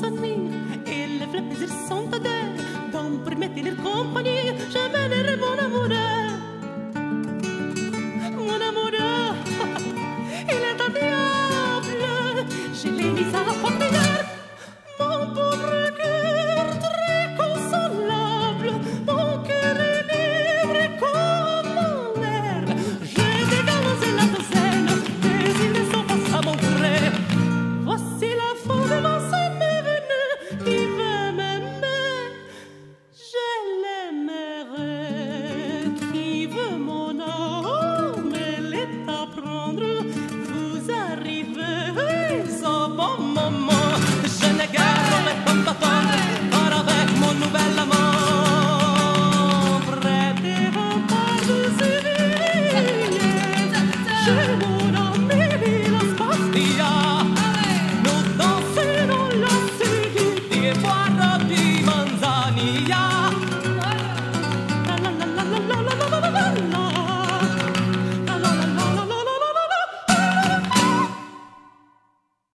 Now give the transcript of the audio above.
sommir et les fleurs plaisirs sont odeurs d'ombre mettez leur compagnie je mènerai mon amoureux